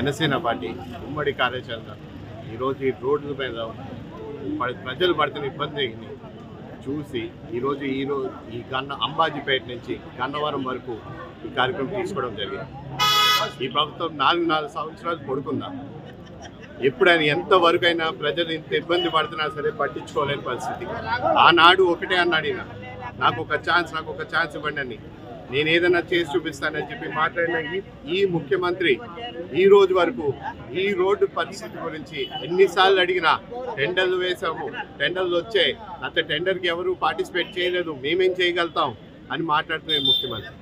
Janasena party ఉమ్మడి కార్యాచరణ. ఈరోజు ఈ రోడ్ల మీద ప్రజలు పడుతున్న ఇబ్బందిని చూసి ఈరోజు ఈ రోజు ఈ గన్న అంబాజీపేట నుంచి గన్నవరం వరకు ఈ కార్యక్రమం తీసుకోవడం జరిగింది. ఈ ప్రభుత్వం నాలుగు నాలుగు సంవత్సరాలు పడుకుందా? ఎప్పుడైనా ఎంతవరకు అయినా ప్రజలు ఇంత ఇబ్బంది పడుతున్నా సరే పట్టించుకోలేని పరిస్థితి. ఆనాడు ఒకటే అన్నాడు నాకు ఒక ఛాన్స్ నాకు ఒక ఛాన్స్ ఇవ్వండి అని. నేను ఏదైనా చేసి చూపిస్తానని చెప్పి మాట్లాడిన ఈ ముఖ్యమంత్రి ఈ రోజు వరకు ఈ రోడ్డు పరిస్థితి గురించి ఎన్నిసార్లు అడిగినా టెండర్లు వేసాము టెండర్లు వచ్చాయి అంత టెండర్కి ఎవరు పార్టిసిపేట్ చేయలేదు. మేమేం చేయగలుగుతాం అని మాట్లాడుతున్న ముఖ్యమంత్రి.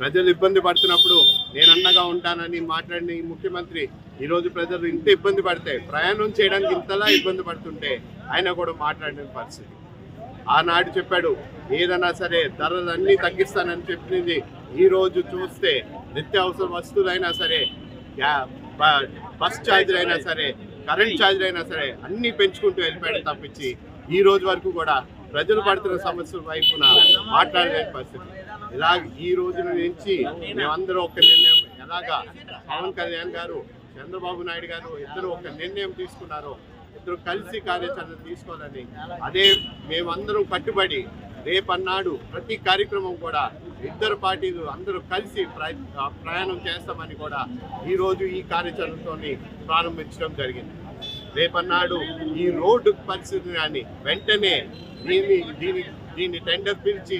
ప్రజలు ఇబ్బంది పడుతున్నప్పుడు నేను అన్నగా ఉంటానని మాట్లాడిన ఈ ముఖ్యమంత్రి ఈరోజు ప్రజలు ఇంత ఇబ్బంది పడితే ప్రయాణం చేయడానికి ఇంతలా ఇబ్బంది పడుతుంటే ఆయన కూడా మాట్లాడిన పరిస్థితి. ఆనాడు చెప్పాడు ఏదైనా సరే ధరలు తగ్గిస్తానని చెప్పింది. ఈ రోజు చూస్తే నిత్యావసర వస్తువులైనా సరే బస్ ఛార్జీలు అయినా సరే కరెంట్ ఛార్జీలు అయినా సరే అన్నీ పెంచుకుంటూ వెళ్ళిపోయాడు తప్పించి ఈ రోజు వరకు కూడా ప్రజలు పడుతున్న సమస్యల వైపున మాట్లాడలేని పరిస్థితి. ఇలా ఈ రోజు నుంచి మేమందరూ ఒక నిర్ణయం ఎలాగా పవన్ కళ్యాణ్ గారు చంద్రబాబు నాయుడు గారు ఇద్దరు ఒక నిర్ణయం తీసుకున్నారో ఇద్దరు కలిసి కార్యాచరణ తీసుకోవాలని. అదే మేమందరం కట్టుబడి రేపన్నాడు ప్రతి కార్యక్రమం కూడా ఇద్దరు పార్టీలు అందరూ కలిసి ప్రయాణం చేస్తామని కూడా ఈ రోజు ఈ కార్యాచరణతో ప్రారంభించడం జరిగింది. రేపన్నాడు ఈ రోడ్డు పరిస్థితి కానీ వెంటనే దీన్ని దీని దీన్ని టెండర్ పిలిచి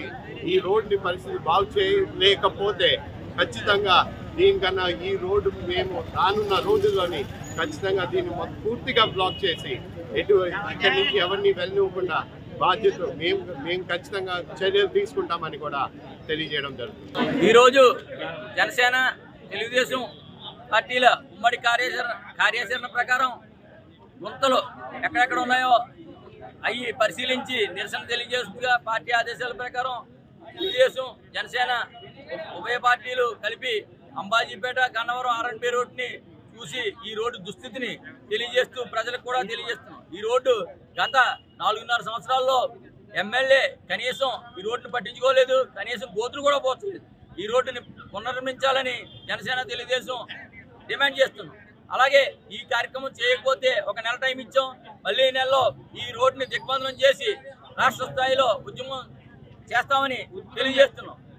ఈ రోడ్డు పరిస్థితి బాగు చేయలేకపోతే ఖచ్చితంగా దీనికన్నా ఈ రోడ్డు మేము రానున్న రోజుల్లోని ఖచ్చితంగా దీన్ని పూర్తిగా బ్లాక్ చేసి ఎటు ఇక్కడి నుంచి ఎవరిని వెళ్ళనివ్వకుండా బాధ్యత మేము మేము ఖచ్చితంగా చర్యలు తీసుకుంటామని కూడా తెలియజేయడం జరుగుతుంది. ఈరోజు జనసేన తెలుగుదేశం పార్టీల ఉమ్మడి కార్యాచరణ కార్యాచరణ ప్రకారం గుంతలు ఎక్కడెక్కడ ఉన్నాయో అవి పరిశీలించి నిరసన తెలియజేస్తుందిగా పార్టీ ఆదేశాల ప్రకారం తెలుగుదేశం జనసేన ఉభయ పార్టీలు కలిపి అంబాజీపేట గన్నవరం ఆర్ఎన్బి రోడ్ని చూసి ఈ రోడ్డు దుస్థితిని తెలియజేస్తూ ప్రజలకు కూడా తెలియజేస్తున్నాం. ఈ రోడ్డు గత నాలుగున్నర సంవత్సరాల్లో ఎమ్మెల్యే కనీసం ఈ రోడ్డును పట్టించుకోలేదు కనీసం గోతులు కూడా పోతలేదు. ఈ రోడ్డుని పునర్నిర్మించాలని జనసేన తెలుగుదేశం డిమాండ్ చేస్తున్నాం. అలాగే ఈ కార్యక్రమం చేయకపోతే ఒక నెల టైం ఇచ్చాం. మళ్ళీ ఈ నెలలో ఈ రోడ్డుని దిగ్బంధనం చేసి రాష్ట్ర స్థాయిలో ఉద్యమం చేస్తామని తెలియజేస్తున్నాం.